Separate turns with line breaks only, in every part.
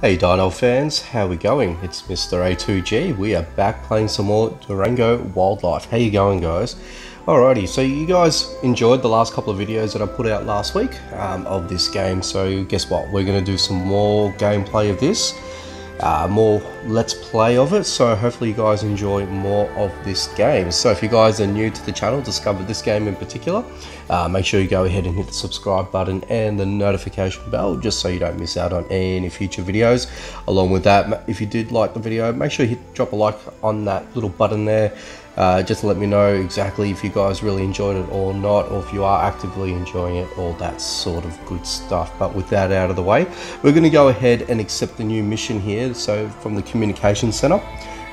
Hey Dino fans, how we going? It's Mr. A2G. We are back playing some more Durango Wildlands. How you going guys? Alrighty, so you guys enjoyed the last couple of videos that I put out last week um, of this game. So guess what? We're going to do some more gameplay of this uh, more let's play of it. So hopefully you guys enjoy more of this game. So if you guys are new to the channel discovered this game in particular uh, make sure you go ahead and hit the subscribe button and the notification bell just so you don't miss out on any future videos. Along with that if you did like the video make sure you hit, drop a like on that little button there uh, just let me know exactly if you guys really enjoyed it or not or if you are actively enjoying it all that sort of good stuff. But with that out of the way we're going to go ahead and accept the new mission here so from the communication center.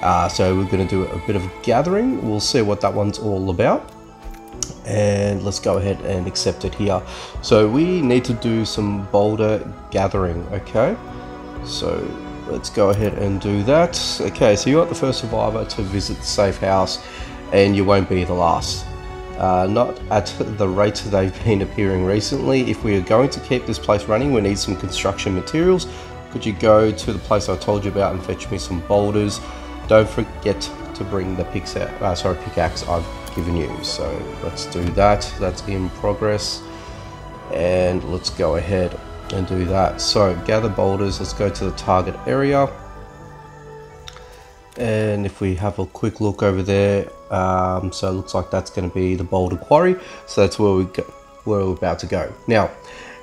Uh, so we're going to do a bit of gathering. We'll see what that one's all about. And let's go ahead and accept it here. So we need to do some boulder gathering okay? So let's go ahead and do that. Okay, so you're the first survivor to visit the safe house and you won't be the last. Uh, not at the rate they've been appearing recently. If we are going to keep this place running, we need some construction materials. Could you go to the place I told you about and fetch me some boulders? Don't forget to bring the pickaxe, uh, sorry, pickaxe I've given you. So let's do that. That's in progress. And let's go ahead and do that. So gather boulders, let's go to the target area. And if we have a quick look over there, um, so it looks like that's going to be the boulder quarry. So that's where, we go, where we're about to go. Now,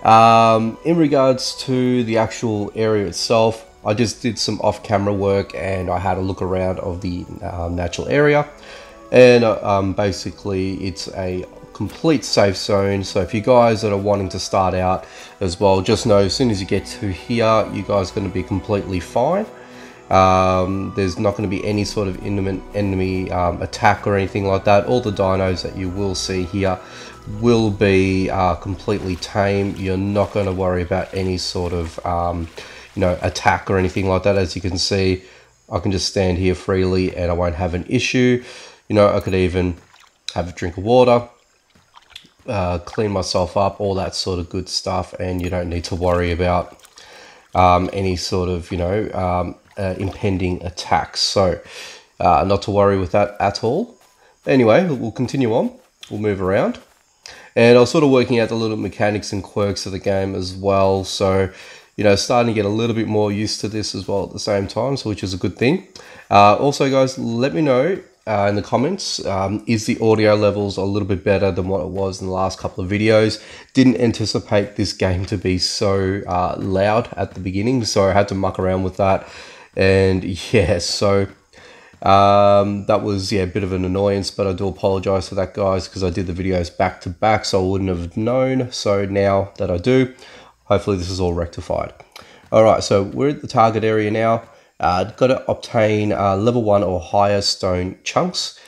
um, in regards to the actual area itself, I just did some off-camera work and I had a look around of the uh, natural area. And uh, um, basically, it's a complete safe zone. So if you guys that are wanting to start out as well, just know as soon as you get to here, you guys are going to be completely fine. Um, there's not going to be any sort of enemy, enemy um, attack or anything like that. All the dinos that you will see here will be uh, completely tame. You're not going to worry about any sort of um, you know attack or anything like that. As you can see, I can just stand here freely and I won't have an issue. You know, I could even have a drink of water uh, clean myself up, all that sort of good stuff, and you don't need to worry about um, any sort of, you know, um, uh, impending attacks. So, uh, not to worry with that at all. Anyway, we'll continue on. We'll move around. And I was sort of working out the little mechanics and quirks of the game as well. So, you know, starting to get a little bit more used to this as well at the same time, so which is a good thing. Uh, also, guys, let me know uh, in the comments. Um, is the audio levels a little bit better than what it was in the last couple of videos? Didn't anticipate this game to be so uh, loud at the beginning, so I had to muck around with that. And yeah, so um, that was yeah a bit of an annoyance, but I do apologize for that, guys, because I did the videos back to back, so I wouldn't have known. So now that I do, hopefully this is all rectified. All right, so we're at the target area now. Uh, got to obtain uh, level 1 or higher stone chunks.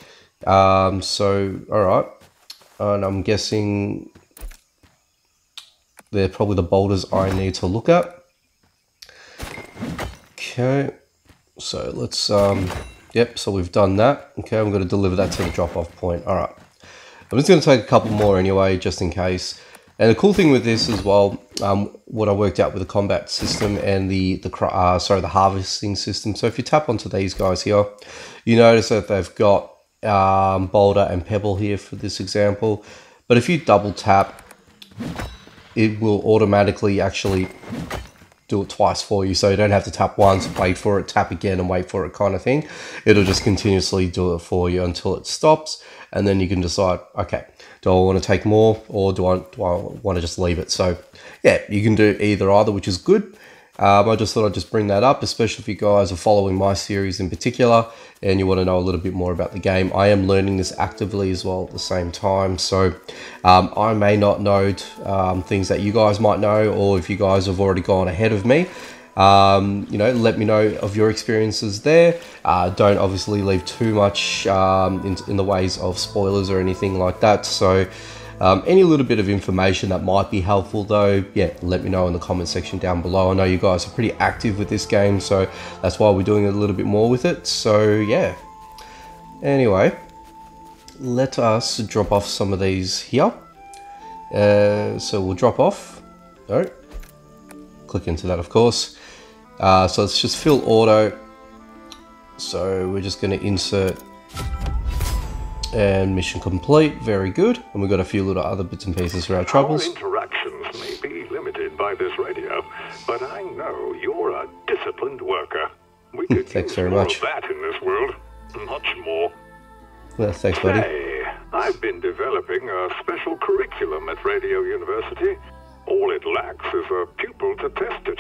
Um, so, alright. And I'm guessing they're probably the boulders I need to look at. Okay. So let's, um, yep, so we've done that. Okay, I'm going to deliver that to the drop-off point. Alright. I'm just going to take a couple more anyway, just in case. And the cool thing with this as well, um, what I worked out with the combat system and the the uh, sorry the harvesting system. So if you tap onto these guys here, you notice that they've got um, boulder and pebble here for this example. But if you double tap, it will automatically actually do it twice for you. So you don't have to tap once, wait for it, tap again and wait for it kind of thing. It'll just continuously do it for you until it stops. And then you can decide, okay, do I want to take more or do I, do I want to just leave it? So yeah, you can do either either, which is good. Um, I just thought I'd just bring that up, especially if you guys are following my series in particular and you want to know a little bit more about the game. I am learning this actively as well at the same time, so um, I may not know um, things that you guys might know, or if you guys have already gone ahead of me, um, you know, let me know of your experiences there. Uh, don't obviously leave too much um, in, in, the ways of spoilers or anything like that. So, um, any little bit of information that might be helpful, though, yeah, let me know in the comment section down below. I know you guys are pretty active with this game, so that's why we're doing a little bit more with it. So, yeah. Anyway, let us drop off some of these here. Uh, so we'll drop off. No. Click into that, of course. Uh, so let's just fill auto. So we're just going to insert and mission complete. Very good. And we've got a few little other bits and pieces for our troubles.
Our interactions may be limited by this radio, but I know you're a disciplined worker. We hmm, could
Thanks very much.
that in this world. Much more.
Well, thanks, buddy.
Hey, I've been developing a special curriculum at Radio University. All it lacks is a pupil to test it.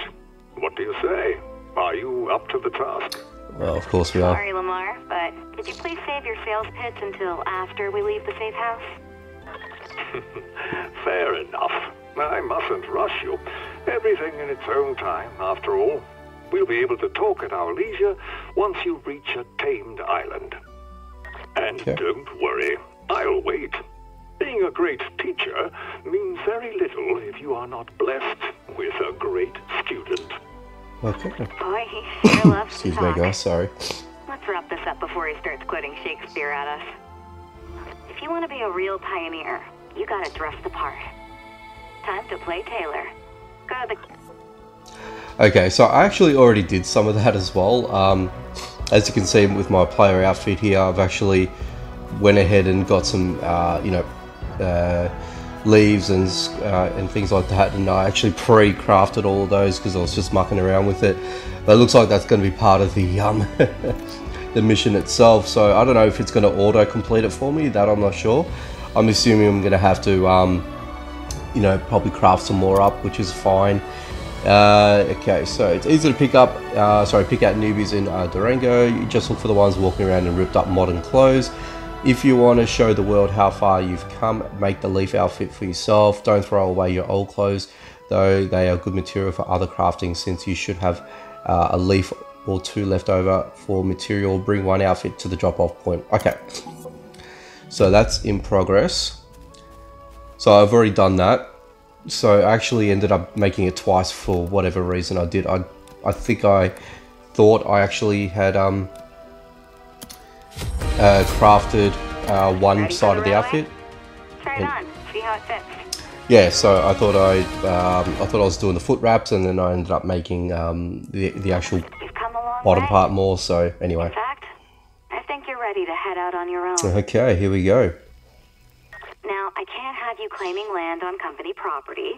What do you say? Are you up to the task?
Well, of course we are.
Sorry, Lamar, but could you please save your sales pitch until after we leave the safe house?
Fair enough. I mustn't rush you. Everything in its own time, after all. We'll be able to talk at our leisure once you reach a tamed island. And
Okay.
don't worry, I'll wait. Being a great teacher means very little if you are not blessed with a great student.
Okay.
Boy, he sure loves to
Excuse me, guys. Sorry.
Let's wrap this up before he starts quoting Shakespeare at us. If you want to be a real pioneer, you gotta dress the part. Time to play tailor. Go to the
Okay, so I actually already did some of that as well. Um, as you can see with my player outfit here, I've actually went ahead and got some, uh, you know, uh, leaves and uh, and things like that, and I actually pre-crafted all of those because I was just mucking around with it. But it looks like that's going to be part of the um, the mission itself. So I don't know if it's going to auto complete it for me. That I'm not sure. I'm assuming I'm going to have to, um, you know, probably craft some more up, which is fine. Uh, okay, so it's easy to pick up, uh, sorry, pick out newbies in uh, Durango. You just look for the ones walking around in ripped up modern clothes. If you want to show the world how far you've come, make the leaf outfit for yourself. Don't throw away your old clothes, though they are good material for other crafting since you should have uh, a leaf or two left over for material. Bring one outfit to the drop off point. Okay, so that's in progress. So I've already done that so I actually ended up making it twice for whatever reason I did. I I think I thought I actually had um uh, crafted uh, one side of the outfit.
Try it on. See how it fits.
Yeah, so I thought I um, I thought I was doing the foot wraps, and then I ended up making um, the the actual
You've come a long
bottom
way.
part more. So anyway,
In fact, I think you're ready to head out on your own.
okay, here we go.
Now, I can't have you claiming land on company property,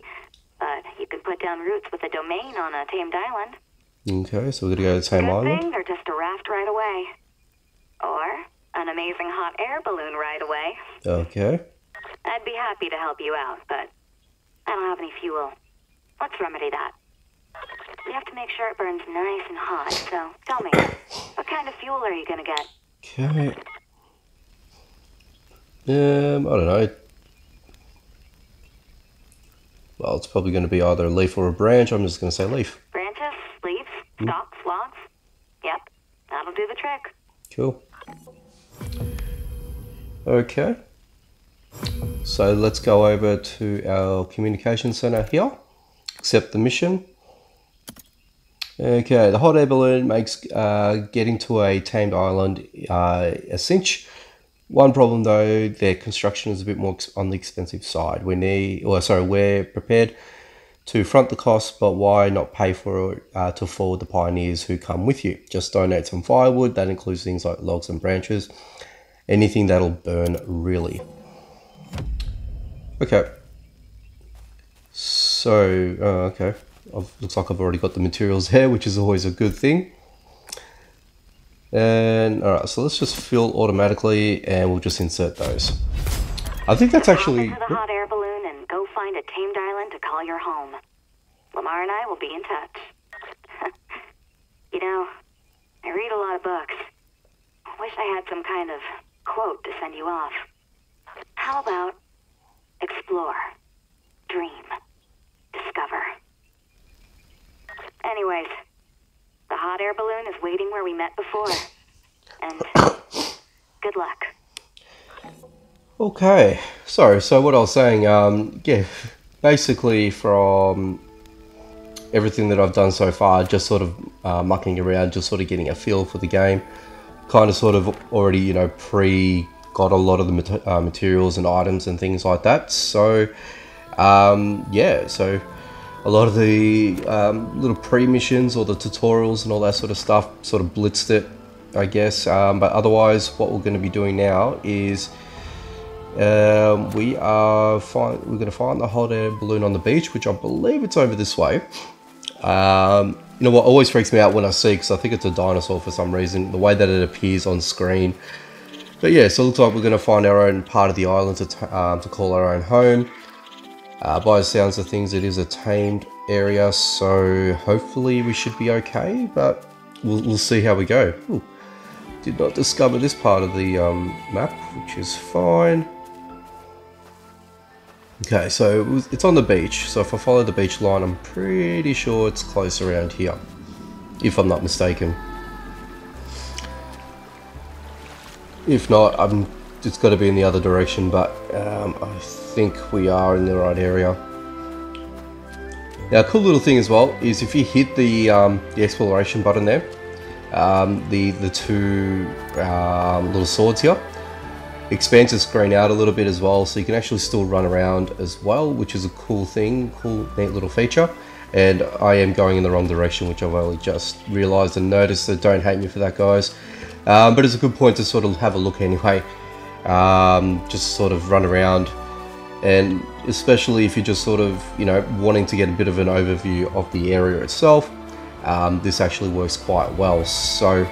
but you can put down roots with a domain on a tamed island.
Okay, so we're gonna go to Tame
Good
Island.
thing they're just a raft right away. Or an amazing hot air balloon right away.
Okay,
I'd be happy to help you out, but I don't have any fuel. Let's remedy that. We have to make sure it burns nice and hot, so tell me, what kind of fuel are you gonna get?
okay. Um, I don't know. Well, it's probably going to be either a leaf or a branch. I'm just going to say leaf.
Branches, leaves, stalks, logs? Yep, that'll do the trick.
Cool. Okay. So let's go over to our communication center here. Accept the mission. Okay, the hot air balloon makes uh, getting to a tamed island uh, a cinch. One problem though, their construction is a bit more on the expensive side. We need, or sorry, we're prepared to front the cost, but why not pay for it uh, to forward the pioneers who come with you? Just donate some firewood. That includes things like logs and branches, anything that'll burn really. Okay. So, uh, okay. I've, looks like I've already got the materials there, which is always a good thing. And all right, so let's just fill automatically, and we'll just insert those. I think that's actually.
Hop into the hot air balloon and go find a tamed island to call your home. Lamar and I will be in touch. you know, I read a lot of books. I wish I had some kind of quote to send you off. How about explore, dream, discover? Anyways, the hot air balloon is waiting where we met before. And good luck.
Okay, sorry. So what I was saying, um, yeah, basically from everything that I've done so far, just sort of uh, mucking around, just sort of getting a feel for the game. Kind of sort of already, you know, pre got a lot of the mat- uh, materials and items and things like that. So, um, yeah, so a lot of the um, little pre-missions or the tutorials and all that sort of stuff sort of blitzed it, I guess. Um, but otherwise, what we're going to be doing now is um, we are find, we're going to find the hot air balloon on the beach, which I believe it's over this way. Um, you know what always freaks me out when I see, because I think it's a dinosaur for some reason, the way that it appears on screen. But yeah, so it looks like we're going to find our own part of the island to, um, to call our own home. Uh, by the sounds of things, it is a tamed area, so hopefully we should be okay, but we'll, we'll see how we go. Ooh, did not discover this part of the um, map, which is fine. Okay, so it's on the beach, so if I follow the beach line, I'm pretty sure it's close around here, if I'm not mistaken. If not, I'm, it's got to be in the other direction, but um, I think we are in the right area. Now, a cool little thing as well is if you hit the, um, the exploration button there, um, the, the two um, little swords here, expands the screen out a little bit as well, so you can actually still run around as well, which is a cool thing, cool, neat little feature. And I am going in the wrong direction, which I've only just realized and noticed, so don't hate me for that, guys. Um, but it's a good point to sort of have a look anyway. Um, just sort of run around and especially if you're just sort of you know wanting to get a bit of an overview of the area itself um, this actually works quite well so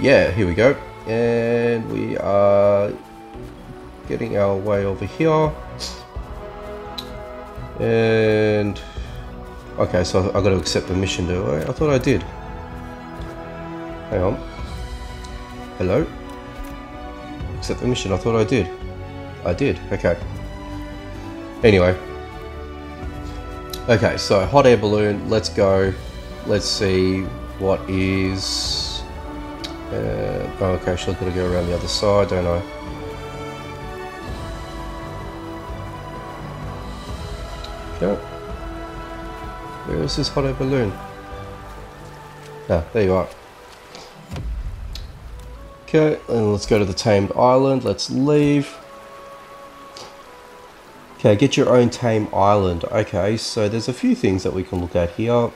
yeah here we go and we are getting our way over here and okay so I got to accept the mission do I? I thought I did hang on hello accept the mission I thought I did I did okay Anyway. Okay, so hot air balloon, let's go. Let's see what is... Uh, oh, I've got to go around the other side, don't I? Okay. Where is this hot air balloon? Ah, there you are. Okay, and let's go to the tamed island. Let's leave. Okay, get your own tame island. Okay, so there's a few things that we can look at here.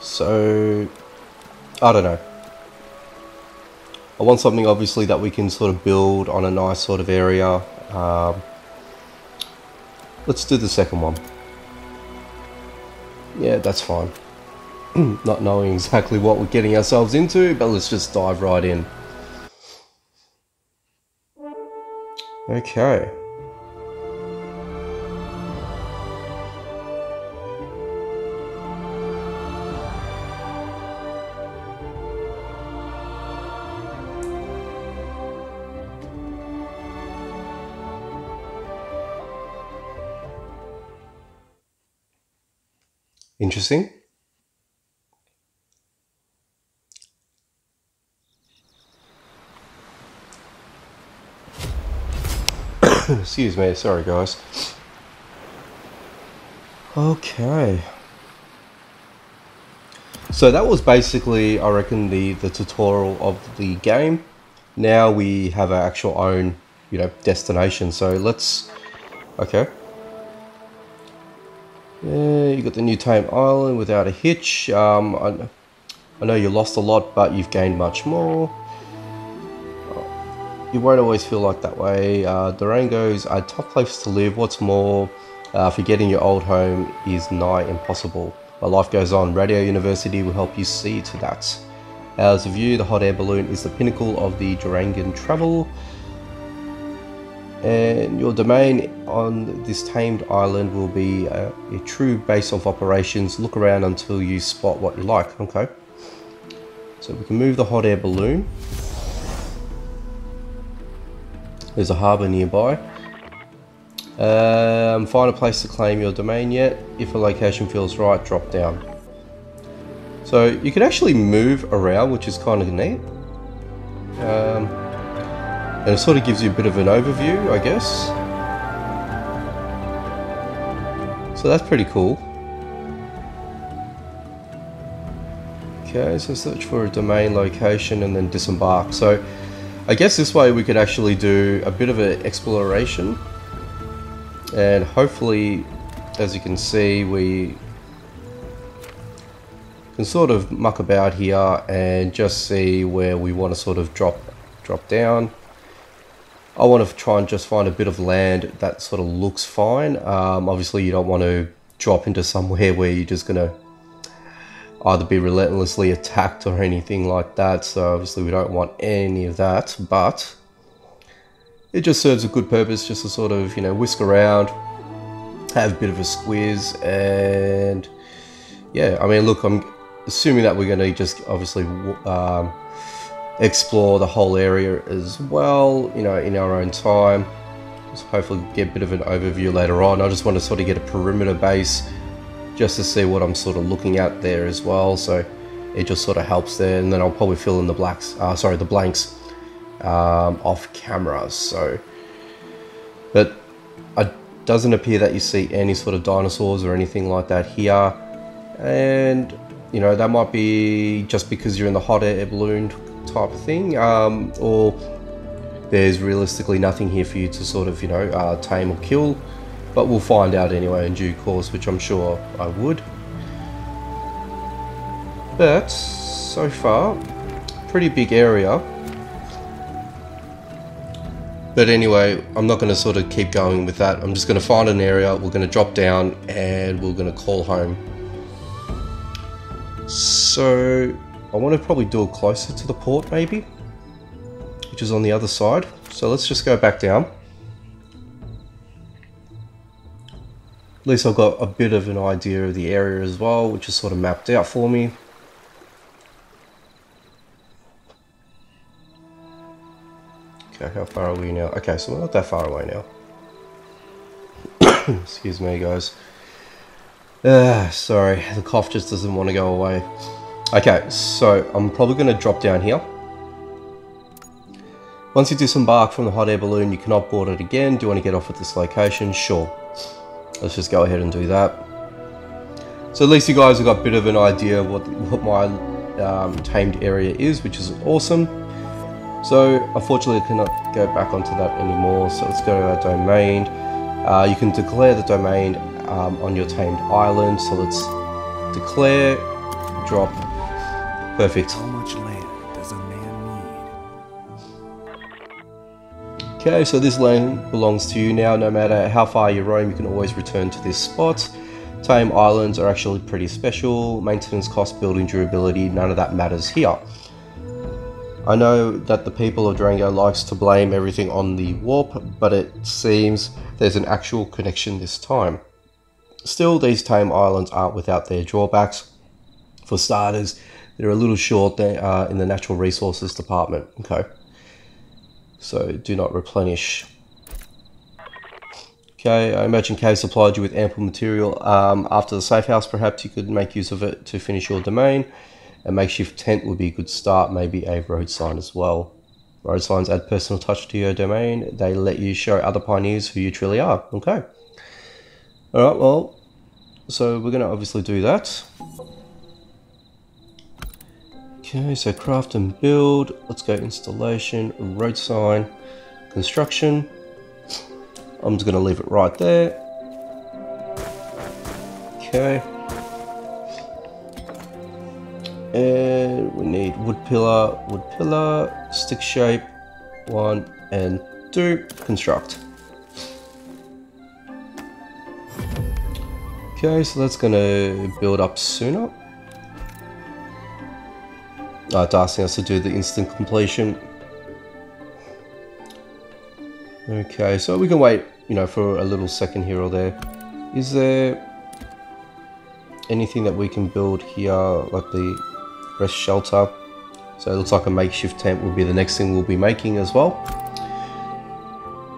So, I don't know. I want something obviously that we can sort of build on a nice sort of area. Um, let's do the second one. Yeah, that's fine. Not knowing exactly what we're getting ourselves into, but let's just dive right in. Okay. Interesting. Excuse me, sorry guys. Okay. So that was basically, I reckon, the, the tutorial of the game. Now we have our actual own, you know, destination. So let's, okay. Yeah, you got the new tame island without a hitch. Um, I, I know you lost a lot, but you've gained much more. You won't always feel like that way. Uh, Durango's a tough place to live. What's more, uh, forgetting your old home is nigh impossible. But life goes on. Radio University will help you see to that. As a view, the hot air balloon is the pinnacle of the Durangan travel and your domain on this tamed island will be a, a, true base of operations. Look around until you spot what you like okay? So we can move the hot air balloon. There's a harbor nearby. Um, find a place to claim your domain yet. If a location feels right drop down. So you can actually move around which is kind of neat. Um, and it sort of gives you a bit of an overview, I guess. So that's pretty cool. Okay, so search for a domain location and then disembark. So I guess this way we could actually do a bit of an exploration and hopefully as you can see, we can sort of muck about here and just see where we want to sort of drop drop down. I want to try and just find a bit of land that sort of looks fine. Um, obviously, you don't want to drop into somewhere where you're just going to either be relentlessly attacked or anything like that. So obviously we don't want any of that, but it just serves a good purpose just to sort of, you know, whisk around, have a bit of a squeeze and yeah, I mean, look, I'm assuming that we're going to just obviously um, explore the whole area as well, you know, in our own time. Just hopefully get a bit of an overview later on. I just want to sort of get a perimeter base just to see what I'm sort of looking at there as well. So it just sort of helps there. And then I'll probably fill in the blacks, uh, sorry, the blanks um, off camera. So, but it doesn't appear that you see any sort of dinosaurs or anything like that here. And, you know, that might be just because you're in the hot air balloon type of thing. Um, or there's realistically nothing here for you to sort of, you know, uh, tame or kill. But we'll find out anyway in due course, which I'm sure I would. But, so far, pretty big area. But anyway, I'm not going to sort of keep going with that. I'm just going to find an area, we're going to drop down, and we're going to call home. So, I want to probably do it closer to the port, maybe, which is on the other side. So let's just go back down. At least I've got a bit of an idea of the area as well, which is sort of mapped out for me. Okay, how far are we now? Okay, so we're not that far away now. Excuse me, guys. Ah, sorry, the cough just doesn't want to go away. Okay, so I'm probably going to drop down here. Once you disembark from the hot air balloon, you cannot board it again. Do you want to get off at this location? Sure. Let's just go ahead and do that. So at least you guys have got a bit of an idea what, what my um, tamed area is, which is awesome. So unfortunately I cannot go back onto that anymore. So let's go to our domain. Uh, you can declare the domain um, on your tamed island. So let's declare, drop, perfect.
How much land does a man need?
Okay, so this land belongs to you now. No matter how far you roam, you can always return to this spot. Tame islands are actually pretty special. Maintenance cost, building durability, none of that matters here. I know that the people of Durango likes to blame everything on the warp, but it seems there's an actual connection this time. Still, these tame islands aren't without their drawbacks. For starters, they're a little short there, uh, in the natural resources department. Okay, so do not replenish. Okay, I imagine Kay supplied you with ample material. Um, after the safe house, perhaps you could make use of it to finish your domain. A makeshift tent would be a good start, maybe a road sign as well. Road signs add personal touch to your domain. They let you show other pioneers who you truly are. Okay. Alright, well, so we're going to obviously do that. Okay, so craft and build. Let's go installation, road sign, construction. I'm just going to leave it right there. Okay. And we need wood pillar, wood pillar, stick shape, one and two, construct. Okay, so that's gonna build up sooner. Uh, it's asking us to do the instant completion. Okay, so we can wait, you know, for a little second here or there. Is there anything that we can build here, like the rest shelter. So it looks like a makeshift tent will be the next thing we'll be making as well.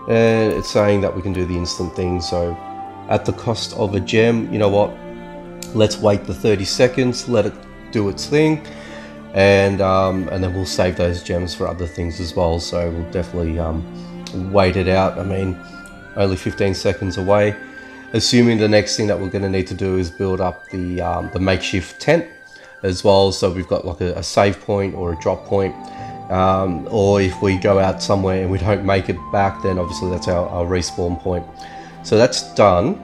And it's saying that we can do the instant thing. So at the cost of a gem, you know what? Let's wait the 30 seconds, let it do its thing. And, um, and then we'll save those gems for other things as well. So we'll definitely um, wait it out. I mean, only 15 seconds away. Assuming the next thing that we're going to need to do is build up the, um, the makeshift tent as well. So we've got like a, a save point or a drop point. Um, or if we go out somewhere and we don't make it back, then obviously that's our, our respawn point. So that's done.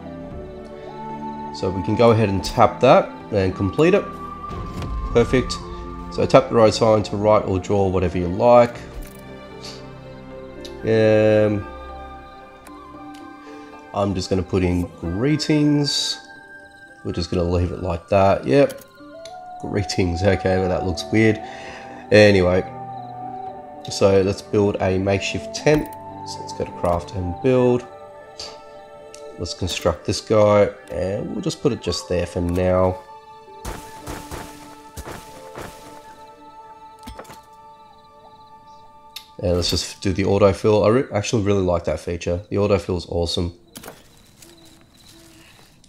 So we can go ahead and tap that and complete it. Perfect. So tap the road sign to write or draw whatever you like. Um, I'm just going to put in greetings. We're just going to leave it like that. Yep. Greetings. Okay, well that looks weird. Anyway, so let's build a makeshift tent. So let's go to craft and build. Let's construct this guy and we'll just put it just there for now. And let's just do the autofill. I re actually really like that feature. The autofill is awesome.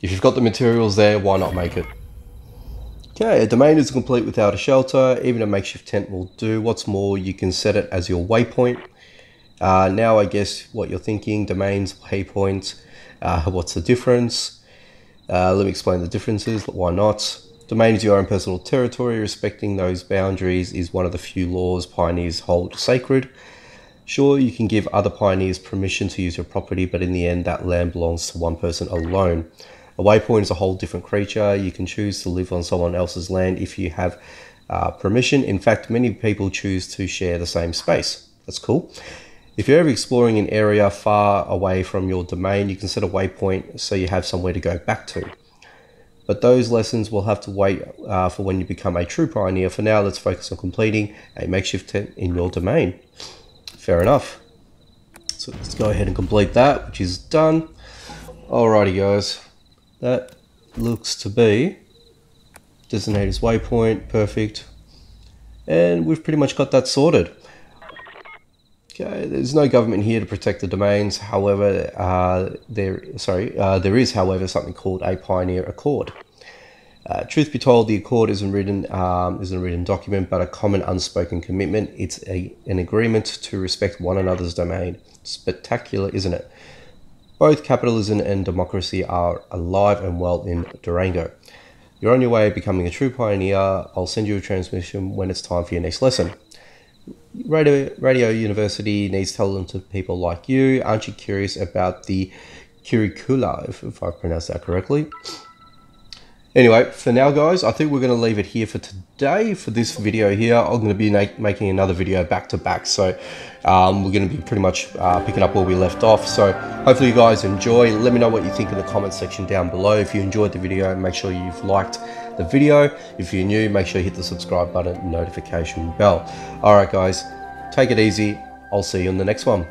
If you've got the materials there, why not make it? Okay, a domain is complete without a shelter. Even a makeshift tent will do. What's more, you can set it as your waypoint. Uh, now I guess what you're thinking, domains, waypoints, uh, what's the difference? Uh, let me explain the differences, why not? Domain is your own personal territory. Respecting those boundaries is one of the few laws pioneers hold sacred. Sure, you can give other pioneers permission to use your property, but in the end, that land belongs to one person alone. A waypoint is a whole different creature. You can choose to live on someone else's land if you have uh, permission. In fact, many people choose to share the same space. That's cool. If you're ever exploring an area far away from your domain, you can set a waypoint so you have somewhere to go back to. But those lessons will have to wait uh, for when you become a true pioneer. For now, let's focus on completing a makeshift tent in your domain. Fair enough. So let's go ahead and complete that, which is done. Alrighty guys, that looks to be designator's waypoint, perfect. And we've pretty much got that sorted. Okay, there's no government here to protect the domains. However, uh, there sorry, uh, there is, however, something called a Pioneer Accord. Uh, truth be told, the accord isn't written um, isn't a written document, but a common unspoken commitment. It's a, an agreement to respect one another's domain. Spectacular, isn't it? Both capitalism and democracy are alive and well in Durango. You're on your way of becoming a true pioneer. I'll send you a transmission when it's time for your next lesson. Radio, Radio University needs talented people like you. Aren't you curious about the curricula, if, if I pronounced that correctly? Anyway, for now, guys, I think we're going to leave it here for today for this video here. I'm going to be making another video back to back, so um, we're going to be pretty much uh, picking up where we left off. So hopefully you guys enjoy. Let me know what you think in the comment section down below. If you enjoyed the video, make sure you've liked the video. If you're new, make sure you hit the subscribe button and notification bell. All right, guys, take it easy. I'll see you in the next one.